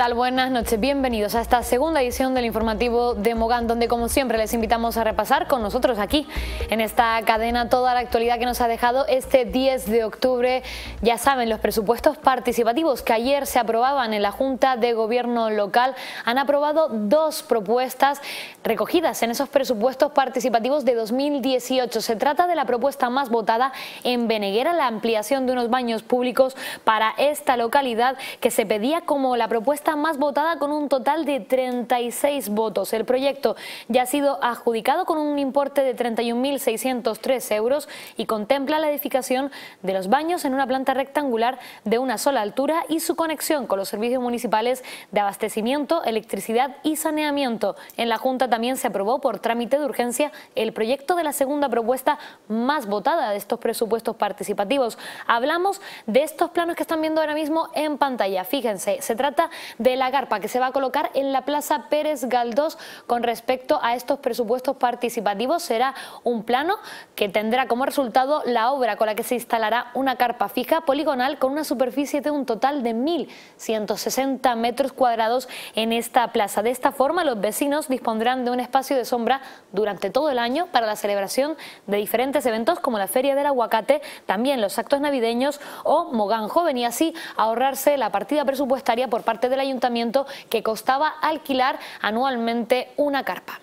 tal? Buenas noches, bienvenidos a esta segunda edición del informativo de Mogán, donde como siempre les invitamos a repasar con nosotros aquí en esta cadena toda la actualidad que nos ha dejado este 10 de octubre. Ya saben, los presupuestos participativos que ayer se aprobaban en la Junta de Gobierno local han aprobado dos propuestas recogidas en esos presupuestos participativos de 2018. Se trata de la propuesta más votada en Beneguera, la ampliación de unos baños públicos para esta localidad que se pedía como la propuesta más votada con un total de 36 votos. El proyecto ya ha sido adjudicado con un importe de 31.603 euros y contempla la edificación de los baños en una planta rectangular de una sola altura y su conexión con los servicios municipales de abastecimiento, electricidad y saneamiento. En la Junta también se aprobó por trámite de urgencia el proyecto de la segunda propuesta más votada de estos presupuestos participativos. Hablamos de estos planos que están viendo ahora mismo en pantalla. Fíjense, se trata de la carpa que se va a colocar en la Plaza Pérez Galdós con respecto a estos presupuestos participativos. Será un plano que tendrá como resultado la obra con la que se instalará una carpa fija poligonal con una superficie de un total de 1.160 metros cuadrados en esta plaza. De esta forma, los vecinos dispondrán de un espacio de sombra durante todo el año para la celebración de diferentes eventos como la Feria del Aguacate, también los actos navideños o Mogán Joven y así ahorrarse la partida presupuestaria por parte ayuntamiento que costaba alquilar anualmente una carpa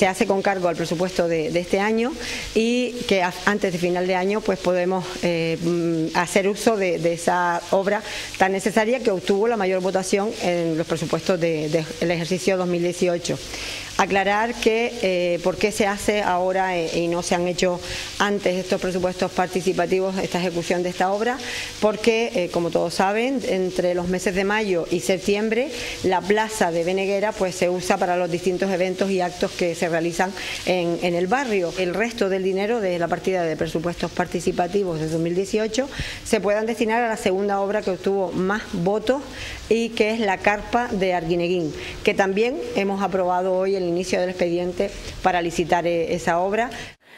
se hace con cargo al presupuesto de, este año y que antes de final de año pues podemos eh, mm, hacer uso de, esa obra tan necesaria que obtuvo la mayor votación en los presupuestos del ejercicio 2018. Aclarar que eh, por qué se hace ahora eh, y no se han hecho antes estos presupuestos participativos, esta ejecución de esta obra, porque, eh, como todos saben, entre los meses de mayo y septiembre, la plaza de Beneguera pues, se usa para los distintos eventos y actos que se realizan en, el barrio. El resto del dinero de la partida de presupuestos participativos de 2018 se puedan destinar a la segunda obra que obtuvo más votos y que es la carpa de Arguineguín, que también hemos aprobado hoy el inicio del expediente para licitar eh, esa obra.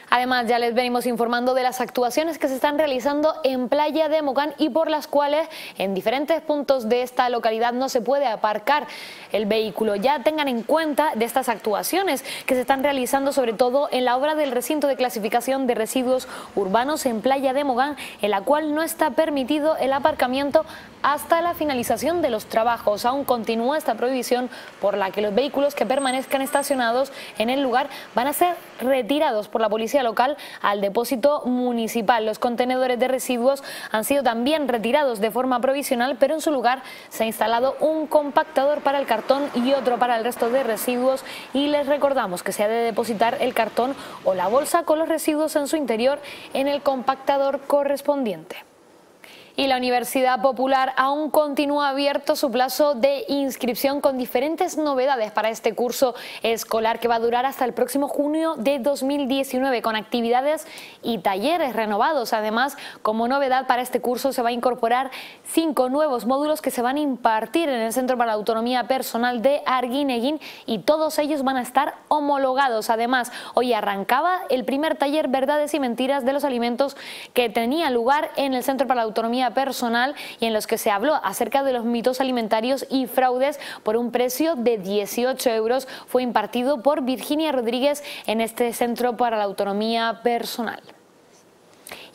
Además, ya les venimos informando de las actuaciones que se están realizando en Playa de Mocán y por las cuales en diferentes puntos de esta localidad no se puede aparcar el vehículo. Ya tengan en cuenta de estas actuaciones que se están realizando sobre todo en la obra del recinto de clasificación de residuos urbanos en Playa de Mogán, en la cual no está permitido el aparcamiento hasta la finalización de los trabajos. Aún continúa esta prohibición por la que los vehículos que permanezcan estacionados en el lugar van a ser retirados por la policía local al depósito municipal. Los contenedores de residuos han sido también retirados de forma provisional, pero en su lugar se ha instalado un compactador para el cartón y otro para el resto de residuos y les recordamos que se ha de depositar el cartón o la bolsa con los residuos en su interior en el compactador correspondiente y la Universidad Popular aún continúa abierto su plazo de inscripción con diferentes novedades para este curso escolar que va a durar hasta el próximo junio de 2019 con actividades y talleres renovados. Además, como novedad para este curso se va a incorporar cinco nuevos módulos que se van a impartir en el Centro para la Autonomía Personal de Arguineguín y todos ellos van a estar homologados. Además, hoy arrancaba el primer taller Verdades y Mentiras de los Alimentos que tenía lugar en el Centro para la Autonomía personal y en los que se habló acerca de los mitos alimentarios y fraudes por un precio de 18 euros. Fue impartido por Virginia Rodríguez en este Centro para la Autonomía Personal.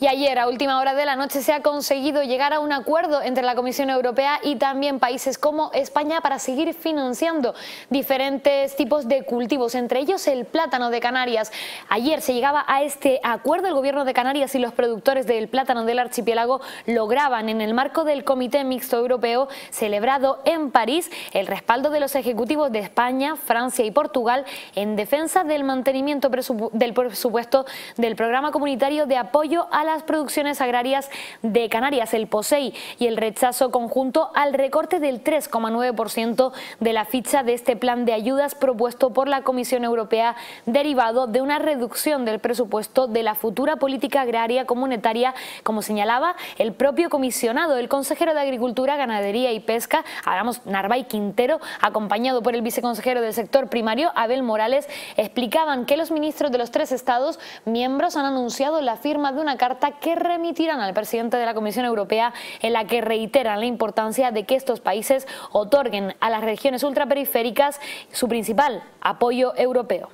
Y ayer, a última hora de la noche, se ha conseguido llegar a un acuerdo entre la Comisión Europea y también países como España para seguir financiando diferentes tipos de cultivos, entre ellos el plátano de Canarias. Ayer se llegaba a este acuerdo, el Gobierno de Canarias y los productores del plátano del archipiélago lograban en el marco del Comité Mixto Europeo celebrado en París el respaldo de los ejecutivos de España, Francia y Portugal en defensa del mantenimiento del presupuesto del Programa Comunitario de Apoyo a las producciones agrarias de Canarias, el POSEI, y el rechazo conjunto al recorte del 3,9% de la ficha de este plan de ayudas propuesto por la Comisión Europea, derivado de una reducción del presupuesto de la futura política agraria comunitaria, como señalaba el propio comisionado, el consejero de Agricultura, Ganadería y Pesca, hablamos Narvay Quintero, acompañado por el viceconsejero del sector primario, Abel Morales, explicaban que los ministros de los tres estados miembros han anunciado la firma de una carta carta que remitirán al presidente de la Comisión Europea en la que reiteran la importancia de que estos países otorguen a las regiones ultraperiféricas su principal apoyo europeo.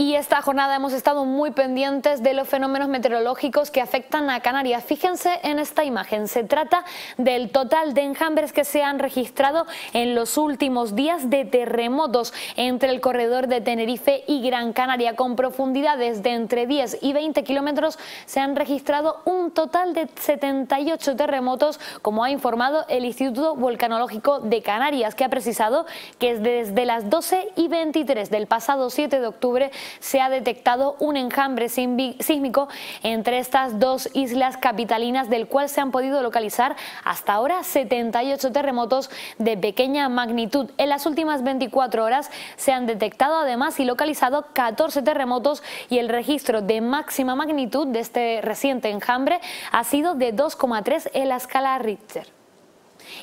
Y esta jornada hemos estado muy pendientes de los fenómenos meteorológicos que afectan a Canarias. Fíjense en esta imagen. Se trata del total de enjambres que se han registrado en los últimos días de terremotos entre el corredor de Tenerife y Gran Canaria. Con profundidades de entre 10 y 20 kilómetros se han registrado un total de 78 terremotos, como ha informado el Instituto Volcanológico de Canarias, que ha precisado que desde las 12 y 23 del pasado 7 de octubre se ha detectado un enjambre sísmico entre estas dos islas capitalinas del cual se han podido localizar hasta ahora 78 terremotos de pequeña magnitud. En las últimas 24 horas se han detectado además y localizado 14 terremotos y el registro de máxima magnitud de este reciente enjambre ha sido de 2,3 en la escala Richter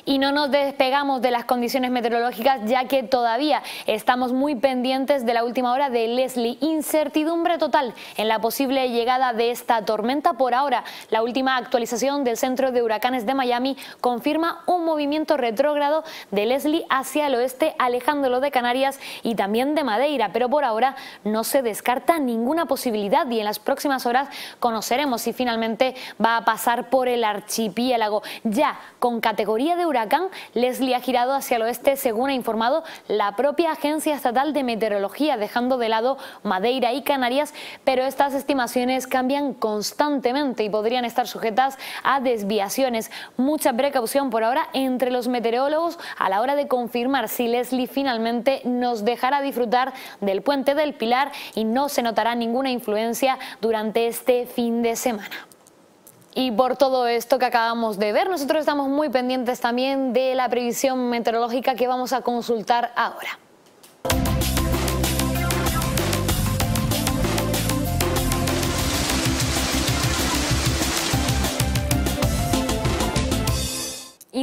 y no nos despegamos de las condiciones meteorológicas ya que todavía estamos muy pendientes de la última hora de Leslie. Incertidumbre total en la posible llegada de esta tormenta. Por ahora, la última actualización del Centro de Huracanes de Miami confirma un movimiento retrógrado de Leslie hacia el oeste, alejándolo de Canarias y también de Madeira. Pero por ahora no se descarta ninguna posibilidad y en las próximas horas conoceremos si finalmente va a pasar por el archipiélago. Ya con categoría de huracán, Leslie ha girado hacia el oeste, según ha informado la propia Agencia Estatal de Meteorología, dejando de lado Madeira y Canarias, pero estas estimaciones cambian constantemente y podrían estar sujetas a desviaciones. Mucha precaución por ahora entre los meteorólogos a la hora de confirmar si Leslie finalmente nos dejará disfrutar del puente del Pilar y no se notará ninguna influencia durante este fin de semana. Y por todo esto que acabamos de ver, nosotros estamos muy pendientes también de la previsión meteorológica que vamos a consultar ahora.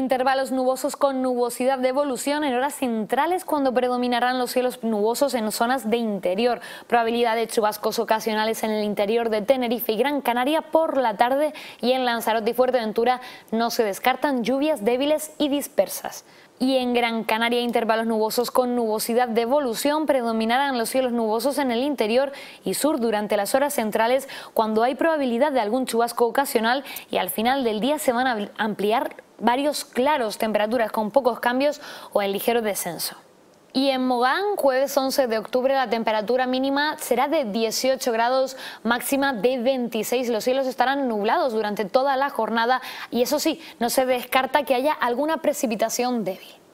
Intervalos nubosos con nubosidad de evolución en horas centrales cuando predominarán los cielos nubosos en zonas de interior. Probabilidad de chubascos ocasionales en el interior de Tenerife y Gran Canaria por la tarde y en Lanzarote y Fuerteventura no se descartan lluvias débiles y dispersas y en Gran Canaria intervalos nubosos con nubosidad de evolución predominarán los cielos nubosos en el interior y sur durante las horas centrales cuando hay probabilidad de algún chubasco ocasional y al final del día se van a ampliar varios claros, temperaturas con pocos cambios o en ligero descenso. Y en Mogán, jueves 11 de octubre, la temperatura mínima será de 18 grados, máxima de 26. Los cielos estarán nublados durante toda la jornada y eso sí, no se descarta que haya alguna precipitación débil.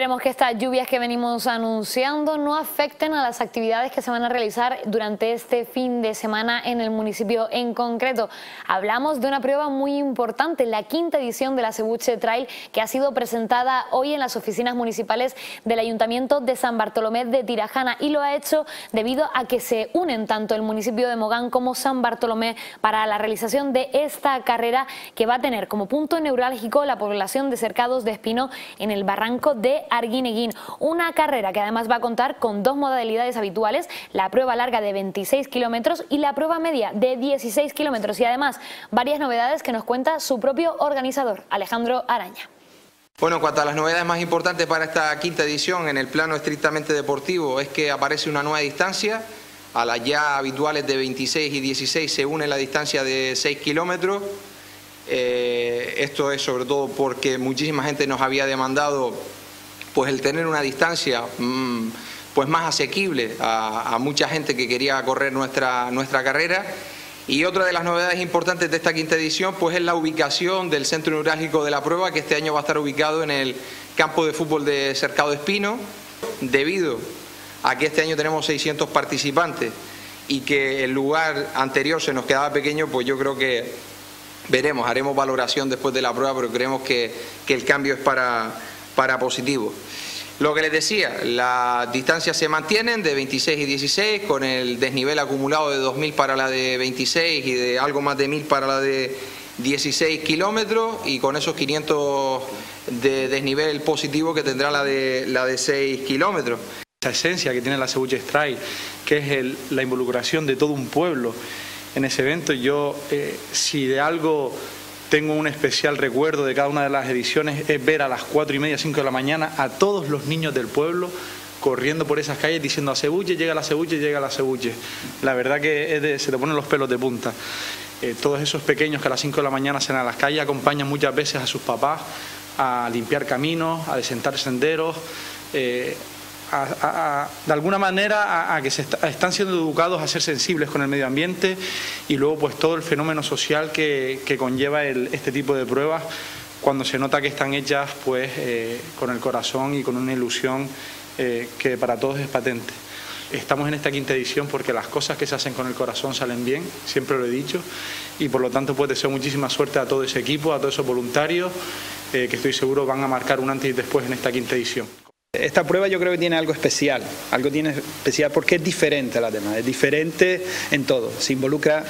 Esperemos que estas lluvias que venimos anunciando no afecten a las actividades que se van a realizar durante este fin de semana en el municipio en concreto. Hablamos de una prueba muy importante, la quinta edición de la Cebuche Trail que ha sido presentada hoy en las oficinas municipales del Ayuntamiento de San Bartolomé de Tirajana y lo ha hecho debido a que se unen tanto el municipio de Mogán como San Bartolomé para la realización de esta carrera que va a tener como punto neurálgico la población de Cercados de Espino en el barranco de Arguineguín. Una carrera que además va a contar con dos modalidades habituales, la prueba larga de 26 kilómetros y la prueba media de 16 kilómetros y además varias novedades que nos cuenta su propio organizador, Alejandro Araña. Bueno, en cuanto a las novedades más importantes para esta quinta edición en el plano estrictamente deportivo es que aparece una nueva distancia, a las ya habituales de 26 y 16 se une la distancia de 6 kilómetros. Eh, esto es sobre todo porque muchísima gente nos había demandado pues el tener una distancia mm, pues más asequible a, mucha gente que quería correr nuestra, nuestra carrera. Y otra de las novedades importantes de esta quinta edición pues es la ubicación del centro neurálgico de la prueba, que este año va a estar ubicado en el campo de fútbol de Cercado Espino, debido a que este año tenemos 600 participantes y que el lugar anterior se nos quedaba pequeño, pues yo creo que veremos, haremos valoración después de la prueba, pero creemos que, que el cambio es para, para positivo. Lo que les decía, las distancias se mantienen de 26 y 16 con el desnivel acumulado de 2.000 para la de 26 y de algo más de 1.000 para la de 16 kilómetros y con esos 500 de desnivel positivo que tendrá la de, la de 6 kilómetros. Esa esencia que tiene la Cebuche Strike, que es la involucración de todo un pueblo en ese evento, yo eh, si de algo tengo un especial recuerdo de cada una de las ediciones es ver a las 4 y media, 5 de la mañana a todos los niños del pueblo corriendo por esas calles diciendo a Cebuche, llega la Cebuche, llega la Cebuche. La verdad que se te ponen los pelos de punta. Eh, todos esos pequeños que a las 5 de la mañana salen a las calles acompañan muchas veces a sus papás a limpiar caminos, a desentar senderos, eh, de alguna manera a, que se están siendo educados a ser sensibles con el medio ambiente y luego pues todo el fenómeno social que, conlleva este tipo de pruebas cuando se nota que están hechas pues eh, con el corazón y con una ilusión que para todos es patente. Estamos en esta quinta edición porque las cosas que se hacen con el corazón salen bien, siempre lo he dicho, y por lo tanto pues deseo muchísima suerte a todo ese equipo, a todos esos voluntarios, eh, que estoy seguro van a marcar un antes y después en esta quinta edición. Esta prueba yo creo que tiene algo especial, algo tiene especial porque es diferente a las demás, es diferente en todo, se involucra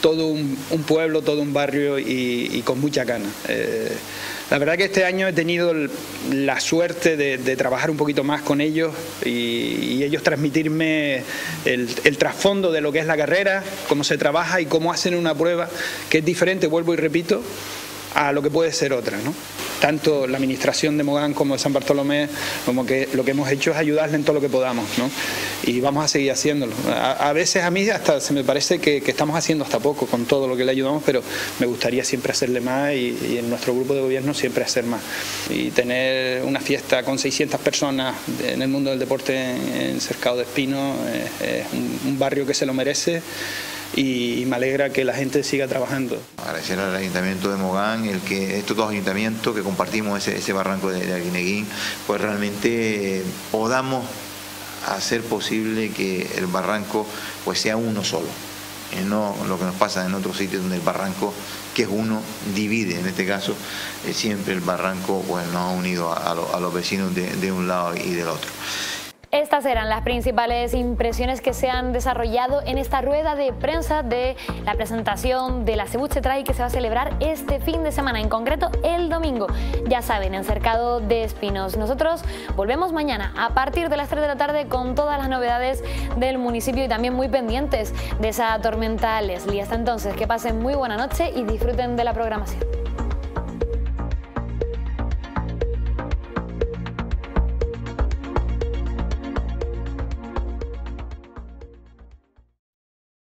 todo un, pueblo, todo un barrio y, con mucha gana. Eh, la verdad que este año he tenido la suerte de, trabajar un poquito más con ellos y, ellos transmitirme el, trasfondo de lo que es la carrera, cómo se trabaja y cómo hacen una prueba que es diferente, vuelvo y repito, a lo que puede ser otra. ¿no? tanto la administración de Mogán como de San Bartolomé, como que lo que hemos hecho es ayudarle en todo lo que podamos, ¿no? Y vamos a seguir haciéndolo. A, veces a mí hasta se me parece que, estamos haciendo hasta poco con todo lo que le ayudamos, pero me gustaría siempre hacerle más y, en nuestro grupo de gobierno siempre hacer más. Y tener una fiesta con 600 personas en el mundo del deporte en, Cercado de Espino es, un barrio que se lo merece y me alegra que la gente siga trabajando. Agradecer al Ayuntamiento de Mogán, el que estos dos ayuntamientos que compartimos ese, barranco de, de pues realmente podamos hacer posible que el barranco pues sea uno solo. Y no lo que nos pasa en otros sitios donde el barranco, que es uno, divide. En este caso, eh, siempre el barranco pues, nos ha unido a, los vecinos de un lado y del otro. Estas eran las principales impresiones que se han desarrollado en esta rueda de prensa de la presentación de la Cebuche Trail que se va a celebrar este fin de semana, en concreto el domingo. Ya saben, en Cercado de Espinos. Nosotros volvemos mañana a partir de las 3 de la tarde con todas las novedades del municipio y también muy pendientes de esa tormenta Leslie. Hasta entonces, que pasen muy buena noche y disfruten de la programación.